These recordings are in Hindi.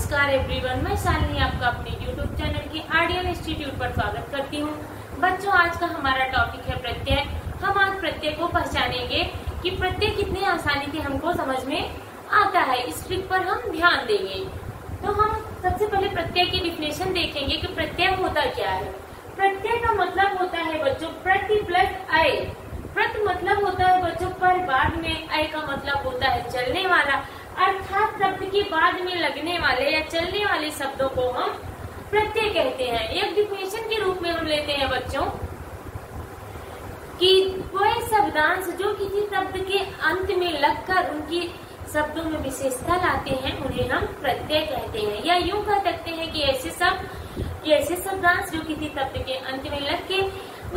नमस्कार एवरीवन मैं शालिनी आपका अपने यूट्यूब चैनल के आर्डियन इंस्टीट्यूट पर स्वागत करती हूँ। बच्चों, आज का हमारा टॉपिक है प्रत्यय। हम आज प्रत्यय को पहचानेंगे कि प्रत्यय कितनी आसानी से हमको समझ में आता है। इस ट्रिक पर हम ध्यान देंगे। तो हम सबसे पहले प्रत्यय की डिफिनेशन देखेंगे कि प्रत्यय होता क्या है। प्रत्यय का मतलब होता है बच्चों, प्रति प्लस अय प्रत मतलब होता है बच्चों पर बाद में अय का मतलब होता है चलने वाला। अर्थात शब्द के बाद में लगने वाले या चलने वाले शब्दों को हम प्रत्यय कहते हैं। एक डिफिनेशन के रूप में हम लेते हैं, बच्चों, कि वह शब्दांश जो किसी शब्द के अंत में लगकर उनकी शब्दों में विशेषता लाते हैं, उन्हें हम प्रत्यय कहते हैं। या यूँ कह सकते हैं कि ऐसे शब्द ऐसे शब्दांश जो किसी शब्द के अंत में लग के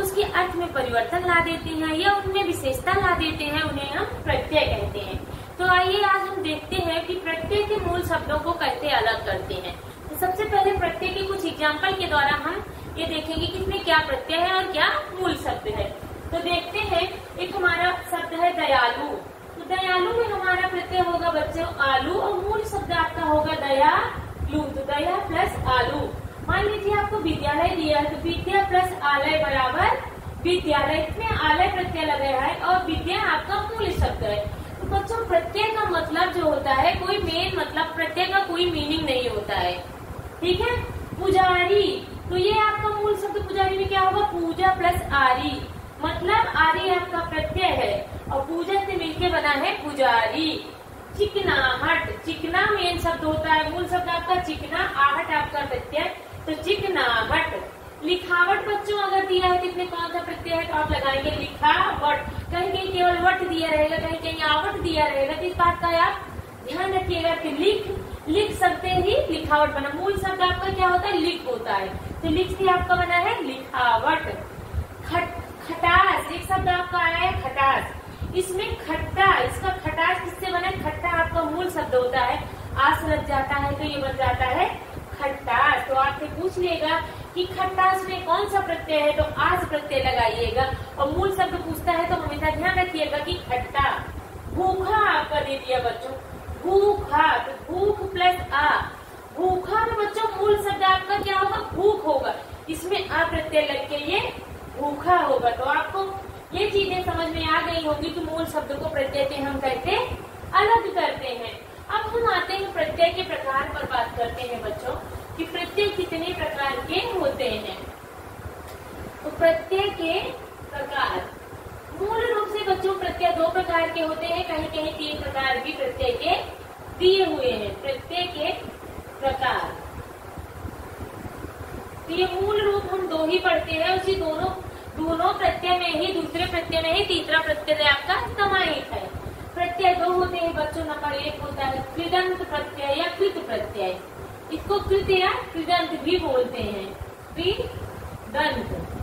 उसके अर्थ में परिवर्तन ला देते हैं या उनमें विशेषता ला देते हैं, उन्हें हम प्रत्यय कहते हैं। तो आइए आज हम देखते हैं कि प्रत्यय के मूल शब्दों को कैसे अलग करते हैं। तो सबसे पहले प्रत्यय के कुछ एग्ज़ाम्पल के द्वारा हम ये देखेंगे कि इसमें क्या प्रत्यय है और क्या मूल शब्द है। तो देखते हैं, एक हमारा शब्द है दयालु। तो दयालु में हमारा प्रत्यय होगा बच्चों आलू और मूल शब्द आपका होगा दया लू तो दया प्लस आलू। मान लीजिए आपको विद्यालय दिया है तो विद्या प्लस आलय बराबर विद्यालय इसमें आलय प्रत्यय लगा है और विद्या आपका मूल शब्द है। तो बच्चों प्रत्यय का मतलब जो होता है, कोई मेन मतलब प्रत्यय का कोई मीनिंग नहीं होता है। ठीक है? पुजारी तो ये आपका मूल शब्द पुजारी में क्या होगा? पूजा प्लस आरी। मतलब आरी आपका प्रत्यय है, और पूजा से मिलके बना है पुजारी। चिकनाहट चिकना मेन शब्द होता है। मूल शब्द आपका चिकना, आहट आपका प्रत्यय। तो चिकनाहट लिखावट बच्चों, अगर दिया है कितने कौन सा प्रत्यय है तो आप लगाएँगे लिखावट। कहीं कहीं केवल वट दिया रहेगा, कहीं कहीं आवट दिया रहेगा तो इस बात का आप ध्यान रखिएगा कि लिख लिख सकते ही लिखावट बना। मूल शब्द आपका क्या होता है? लिख होता है। तो लिख से आपका बना है, लिखावट। खट, खटास, एक शब्द आपका आया है, खटास। इसमें खट्टा, इसका खटास किससे बना है? खट्टा आपका मूल शब्द होता है। आस लग जाता है तो ये बन जाता है खट्टास। तो आपसे पूछ लेगा कि खट्टास में कौन सा प्रत्यय है? तो आस प्रत्यय लगाइएगा। और मूल शब्द पूछता है तो हमेशा ध्यान रखिएगा कि खट्टा, भूखा आपका दे दिया बच्चों। भूखा तो भूख प्लस आ। भूखा में बच्चों, मूल शब्द आपका क्या होगा? भूख होगा। इसमें आ प्रत्यय लग के ये भूखा होगा। तो आपको ये चीज़ें समझ में आ गई होगी कि मूल शब्द को प्रत्यय से हम कैसे अलग करते हैं। अब हम आते हैं प्रत्यय के प्रकार पर बात करते हैं बच्चों, कि प्रत्यय कितने प्रकार के होते हैं। तो प्रत्यय के प्रकार। मूल रूप से बच्चों प्रत्यय दो प्रकार के होते हैं। कहीं कहीं तीन प्रकार भी प्रत्यय के दिए हुए हैं। प्रत्यय के प्रकार। तो ये मूल रूप हम दो ही पढ़ते हैं। उसी दोनों दोनों प्रत्यय में ही, दूसरे प्रत्यय में ही, तीसरा प्रत्यय आपका समाहित है। प्रत्यय दो होते हैं, बच्चों नंबर एक होता है कृदंत प्रत्यय या कृत प्रत्यय। इसको कृत या कृदंत भी बोलते हैं। कृदंत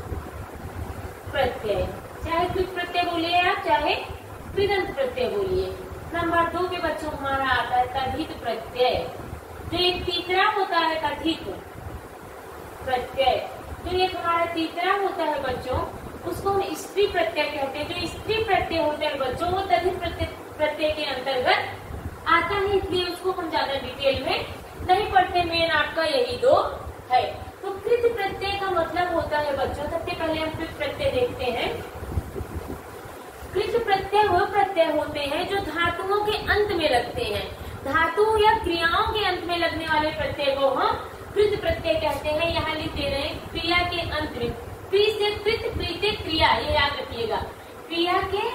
प्रत्यय। चाहे कृत प्रत्यय बोलिए आप, चाहे कृदंत प्रत्यय बोलिए। नंबर दो के बच्चों, हमारा आता है कथित प्रत्यय। जो एक तीसरा होता है कथित प्रत्यय, जो एक हमारा तीसरा होता है बच्चों, उसको हम स्त्री प्रत्यय कहते हैं। जो स्त्री प्रत्यय होते हैं बच्चों, वो तथित प्रत्यय प्रत्यय के अंतर्गत आता है, इसलिए उसको हम ज़्यादा डिटेल में नहीं पढ़ते। मेन आपका यही दो है। तो कृत प्रत्यय का मतलब होता है बच्चों, सबसे पहले हम कृत प्रत्यय देखते हैं। कृत प्रत्यय वो प्रत्यय होते हैं जो धातुओं के अंत में लगते हैं। धातु या क्रियाओं के अंत में लगने वाले प्रत्यय को हम कृत प्रत्यय कहते हैं। यहाँ लिख दे रहे हैं, क्रिया के अंत में। क्री से कृत कृत्य क्रिया, ये याद रखिएगा। क्रिया के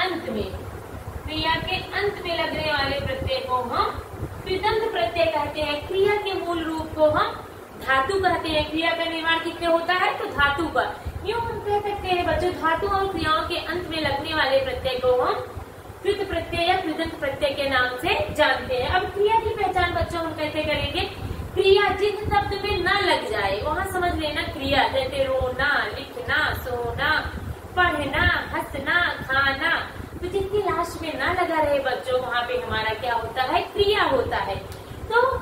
अंत में। क्रिया के अंत में लगने वाले प्रत्यय को हम कृतंत प्रत्यय कहते हैं। क्रिया के मूल रूप को हम धातु कहते हैं, क्रिया का निर्माण कितने होता है? तो धातु का यूँ हम कह सकते हैं, बच्चों, धातु और क्रियाओं के अंत में लगने वाले प्रत्यय को हम कृत प्रत्यय या कृदंत प्रत्यय के नाम से जानते हैं। अब क्रिया की पहचान बच्चों हम कैसे करेंगे? क्रिया जिस शब्द में न लग जाए, वहाँ समझ लेना क्रिया। जैसे रोना, लिखना, सोना, पढ़ना, हंसना, खाना। तो जिसकी लाश में न लगा रहे बच्चों, वहाँ पे हमारा क्या होता है? क्रिया होता है। तो